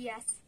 Yes.